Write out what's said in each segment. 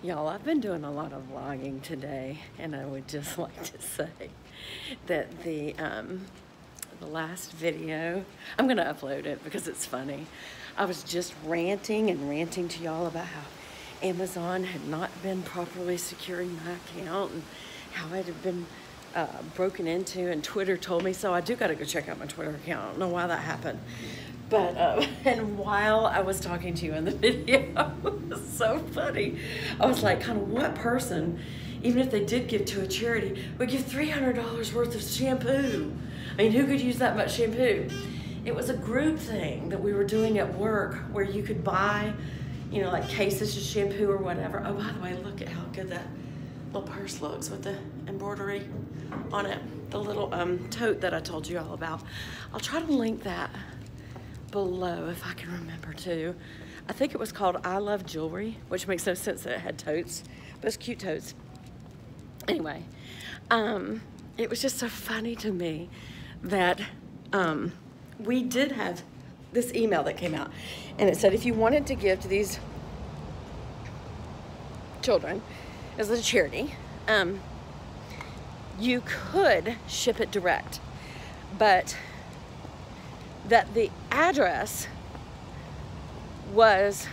Y'all, I've been doing a lot of vlogging today, and I would just like to say that the um, the last video, I'm gonna upload it because it's funny. I was just ranting and ranting to y'all about how Amazon had not been properly securing my account and how it had been uh, broken into, and Twitter told me so. I do gotta go check out my Twitter account. I don't know why that happened. But, uh, and while I was talking to you in the video, it was so funny. I was like, kind of what person, even if they did give to a charity, would give $300 worth of shampoo? I mean, who could use that much shampoo? It was a group thing that we were doing at work where you could buy, you know, like cases of shampoo or whatever. Oh, by the way, look at how good that little purse looks with the embroidery on it. The little um, tote that I told you all about. I'll try to link that below if I can remember too. I think it was called I Love Jewelry, which makes no sense that it had totes, but it's cute totes. Anyway, um, it was just so funny to me that um, we did have this email that came out and it said if you wanted to give to these children as a charity, um, you could ship it direct, but that the address was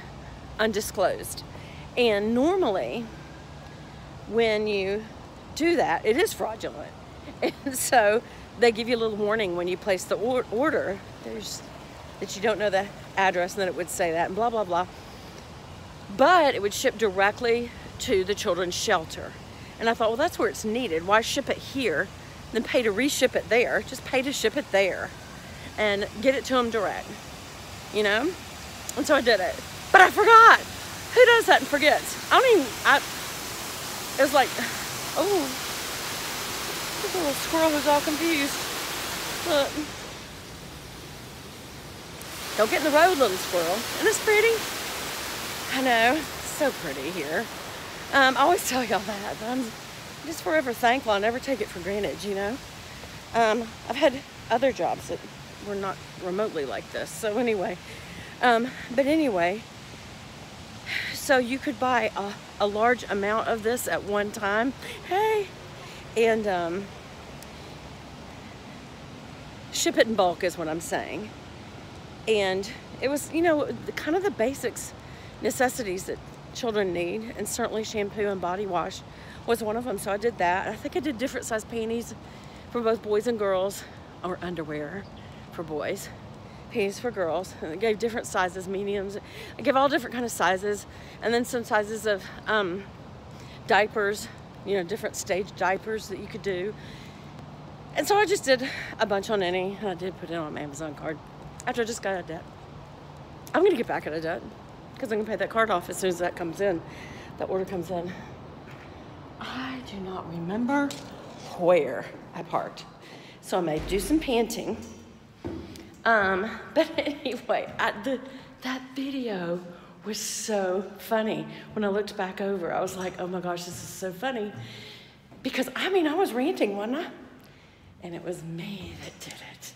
undisclosed. And normally, when you do that, it is fraudulent. And so they give you a little warning when you place the or order. There's that you don't know the address, and then it would say that, and blah, blah, blah. But it would ship directly to the children's shelter. And I thought, well, that's where it's needed. Why ship it here, then pay to reship it there? Just pay to ship it there and get it to them direct, you know? And so I did it. But I forgot. Who does that and forgets? I don't even, I, it was like, oh, this little squirrel was all confused. Look. Don't get in the road, little squirrel. Isn't this pretty? I know, so pretty here. Um, I always tell y'all that, but I'm just forever thankful. I never take it for granted, you know? Um, I've had other jobs that were not remotely like this. So anyway, um, but anyway, so you could buy a, a, large amount of this at one time. Hey, and um, ship it in bulk is what I'm saying. And it was, you know, the, kind of the basics, necessities that children need, and certainly shampoo and body wash was one of them. So I did that. I think I did different size panties for both boys and girls, or underwear for boys, panties for girls. And I gave different sizes, mediums. I gave all different kind of sizes, and then some sizes of um, diapers, you know, different stage diapers that you could do. And so I just did a bunch on any, I did put it on my Amazon card after I just got out of debt. I'm gonna get back out of debt because I'm gonna pay that card off as soon as that comes in, that order comes in. I do not remember where I parked. So I may do some panting um, but anyway, I, the, that video was so funny. When I looked back over, I was like, oh my gosh, this is so funny. Because, I mean, I was ranting, wasn't I? And it was me that did it.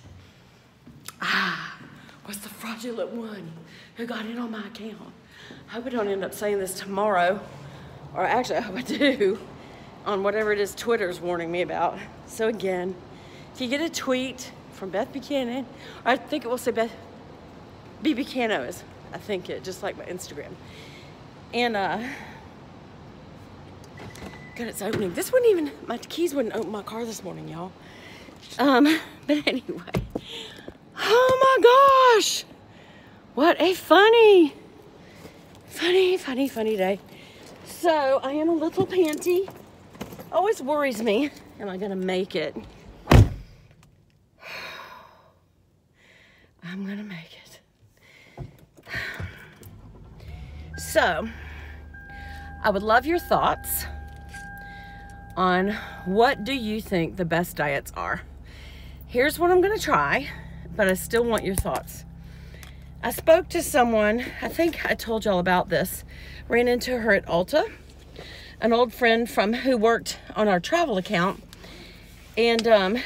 Ah, was the fraudulent one who got in on my account. I hope I don't end up saying this tomorrow, or actually, I hope I do, on whatever it is Twitter's warning me about. So again, if you get a tweet from Beth Buchanon. I think it will say Beth B. Is, I think it, just like my Instagram. And, uh, God, it's opening. This wouldn't even, my keys wouldn't open my car this morning, y'all. Um, but anyway. Oh my gosh! What a funny, funny, funny, funny day. So I am a little panty. Always worries me. Am I gonna make it? I'm gonna make it. So, I would love your thoughts on what do you think the best diets are. Here's what I'm gonna try, but I still want your thoughts. I spoke to someone, I think I told y'all about this, ran into her at Ulta, an old friend from who worked on our travel account, and um,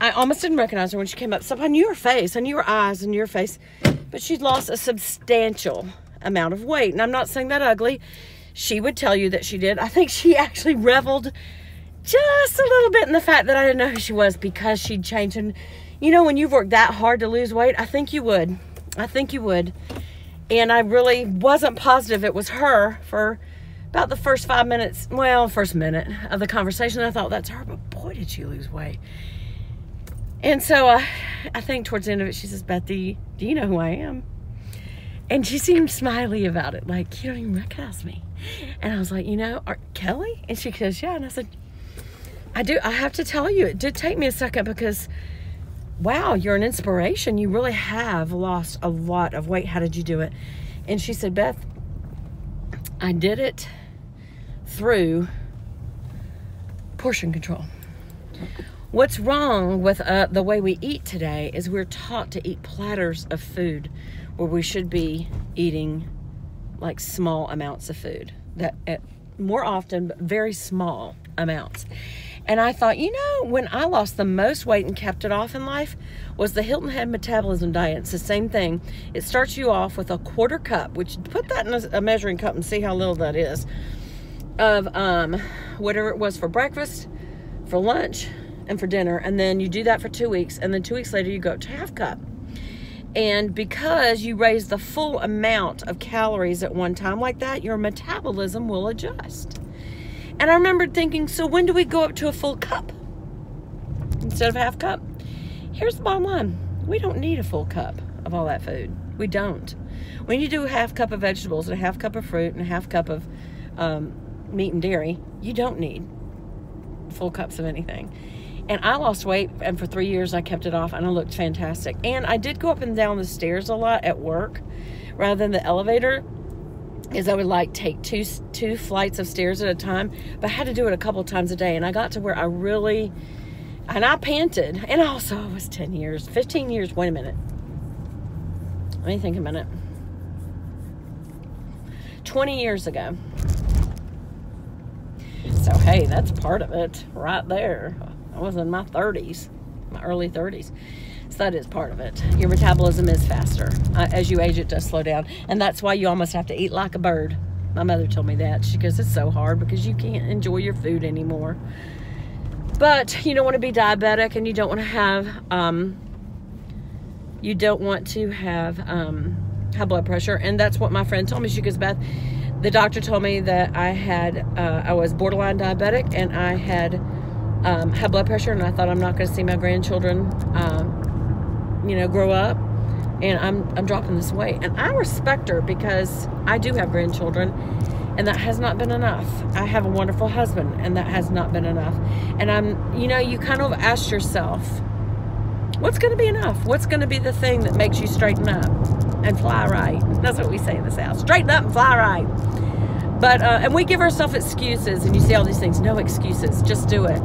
I almost didn't recognize her when she came up. So I knew her face, I knew her eyes and your face, but she'd lost a substantial amount of weight. And I'm not saying that ugly. She would tell you that she did. I think she actually reveled just a little bit in the fact that I didn't know who she was because she'd changed. And you know, when you've worked that hard to lose weight, I think you would. I think you would. And I really wasn't positive it was her for about the first five minutes, well, first minute of the conversation. I thought, that's her, but boy, did she lose weight. And so uh, I think towards the end of it, she says, Bethy, do you know who I am? And she seemed smiley about it, like, you don't even recognize me. And I was like, you know, Kelly? And she goes, yeah. And I said, I do, I have to tell you, it did take me a second because, wow, you're an inspiration. You really have lost a lot of weight. How did you do it? And she said, Beth, I did it through portion control. What's wrong with uh, the way we eat today is we're taught to eat platters of food where we should be eating like small amounts of food that uh, more often very small amounts and i thought you know when i lost the most weight and kept it off in life was the hilton head metabolism diet it's the same thing it starts you off with a quarter cup which put that in a, measuring cup and see how little that is of um, whatever it was for breakfast for lunch and for dinner. And then you do that for two weeks. And then two weeks later, you go to half cup. And because you raise the full amount of calories at one time like that, your metabolism will adjust. And I remembered thinking, so when do we go up to a full cup instead of half cup? Here's the bottom line we don't need a full cup of all that food. We don't. When you do a half cup of vegetables and a half cup of fruit and a half cup of um, meat and dairy, you don't need full cups of anything. And I lost weight, and for three years I kept it off, and I looked fantastic. And I did go up and down the stairs a lot at work rather than the elevator, is I would like take two two flights of stairs at a time, but I had to do it a couple times a day. And I got to where I really, and I panted. And also, I was 10 years, 15 years. Wait a minute. Let me think a minute. 20 years ago. So, hey, that's part of it right there. I was in my 30s, my early 30s. So that is part of it. Your metabolism is faster. Uh, as you age, it does slow down. And that's why you almost have to eat like a bird. My mother told me that. She goes, it's so hard because you can't enjoy your food anymore. But you don't want to be diabetic and you don't want to have, um, you don't want to have um, high blood pressure. And that's what my friend told me. She goes, Beth, the doctor told me that I had, uh, I was borderline diabetic and I had um, high blood pressure, and I thought I'm not going to see my grandchildren, um, you know, grow up, and I'm I'm dropping this weight, and I respect her because I do have grandchildren, and that has not been enough. I have a wonderful husband, and that has not been enough. And I'm, you know, you kind of ask yourself, what's going to be enough? What's going to be the thing that makes you straighten up and fly right? That's what we say in this house: straighten up and fly right. But uh, and we give ourselves excuses, and you see all these things. No excuses, just do it.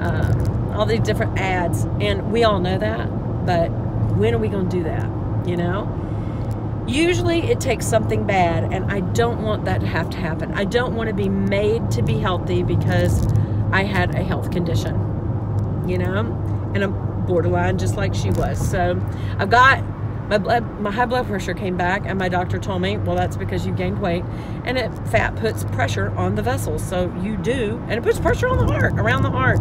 Um, all these different ads, and we all know that. But when are we going to do that? You know. Usually it takes something bad, and I don't want that to have to happen. I don't want to be made to be healthy because I had a health condition, you know, and I'm borderline just like she was. So I've got my blood, my high blood pressure came back, and my doctor told me, well, that's because you gained weight, and it fat puts pressure on the vessels. So you do, and it puts pressure on the heart, around the heart.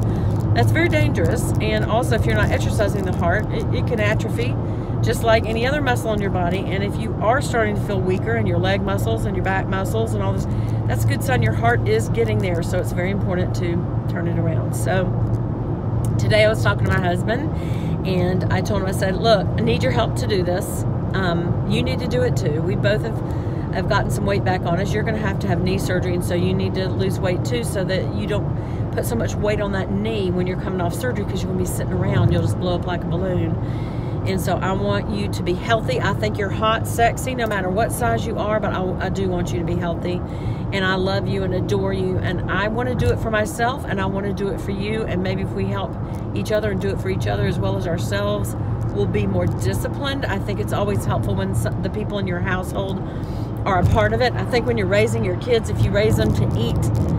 That's very dangerous. And also, if you're not exercising the heart, it, it can atrophy, just like any other muscle in your body. And if you are starting to feel weaker in your leg muscles and your back muscles and all this, that's a good sign your heart is getting there. So it's very important to turn it around. So today I was talking to my husband and I told him, I said, look, I need your help to do this. Um, you need to do it too. We both have, have gotten some weight back on us. You're going to have to have knee surgery, and so you need to lose weight too so that you don't put so much weight on that knee when you're coming off surgery because you're going to be sitting around. You'll just blow up like a balloon. And so I want you to be healthy. I think you're hot, sexy, no matter what size you are, but I, I, do want you to be healthy. And I love you and adore you. And I want to do it for myself and I want to do it for you. And maybe if we help each other and do it for each other as well as ourselves, we'll be more disciplined. I think it's always helpful when the people in your household are a part of it. I think when you're raising your kids, if you raise them to eat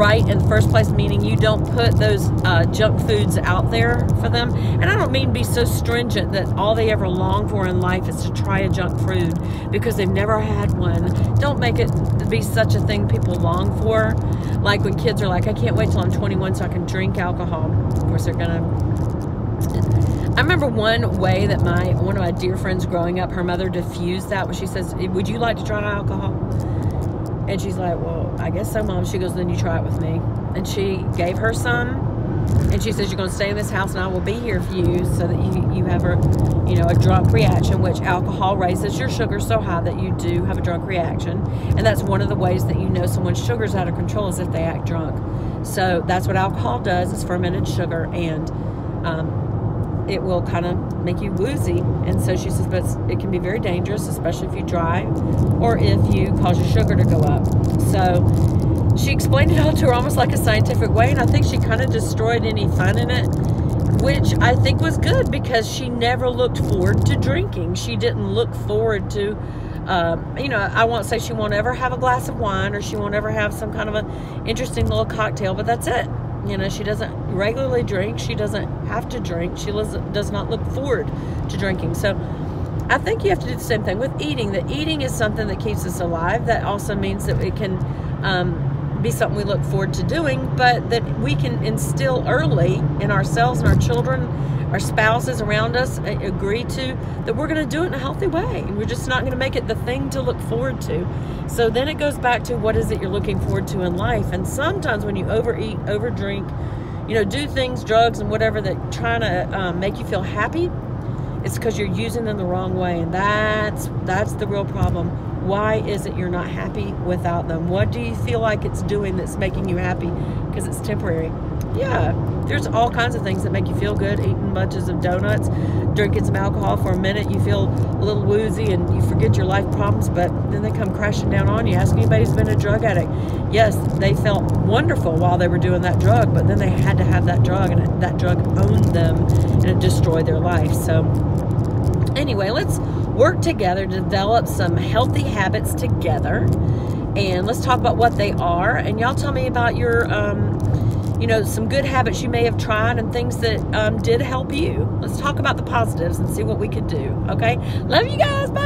right in the first place, meaning you don't put those uh, junk foods out there for them. And I don't mean be so stringent that all they ever long for in life is to try a junk food because they've never had one. Don't make it be such a thing people long for. Like when kids are like, I can't wait till I'm 21 so I can drink alcohol. Of course, they're gonna. I remember one way that my one of my dear friends growing up, her mother diffused that when she says, "Would you like to try alcohol?" And she's like, Well, I guess so, mom. She goes, Then you try it with me. And she gave her some. And she says, You're going to stay in this house and I will be here for you so that you, you have a, you know, a drunk reaction, which alcohol raises your sugar so high that you do have a drunk reaction. And that's one of the ways that you know someone's sugar's out of control is if they act drunk. So that's what alcohol does, it's fermented sugar. And, um, it will kind of make you woozy. And so she says, but it can be very dangerous, especially if you drive or if you cause your sugar to go up. So she explained it all to her almost like a scientific way, and I think she kind of destroyed any fun in it, which I think was good because she never looked forward to drinking. She didn't look forward to. Uh, you know, I won't say she won't ever have a glass of wine or she won't ever have some kind of an interesting little cocktail, but that's it. You know, she doesn't regularly drink. She doesn't have to drink. She does not look forward to drinking. So I think you have to do the same thing with eating. That eating is something that keeps us alive. That also means that it can um, be something we look forward to doing, but that we can instill early in ourselves and our children our spouses around us agree to that we're going to do it in a healthy way we're just not going to make it the thing to look forward to. So then it goes back to what is it you're looking forward to in life and sometimes when you overeat overdrink you know do things drugs and whatever that trying to um, make you feel happy it's because you're using them the wrong way and that's that's the real problem. Why is it you're not happy without them? What do you feel like it's doing that's making you happy? Because it's temporary yeah, there's all kinds of things that make you feel good. Eating bunches of donuts, drinking some alcohol for a minute, you feel a little woozy and you forget your life problems, but then they come crashing down on you. Ask anybody who's been a drug addict. Yes, they felt wonderful while they were doing that drug, but then they had to have that drug and that drug owned them and it destroyed their life. So, anyway, let's work together to develop some healthy habits together. And let's talk about what they are. And y'all tell me about your um, you know, some good habits you may have tried and things that um, did help you. Let's talk about the positives and see what we could do. Okay. Love you guys. Bye.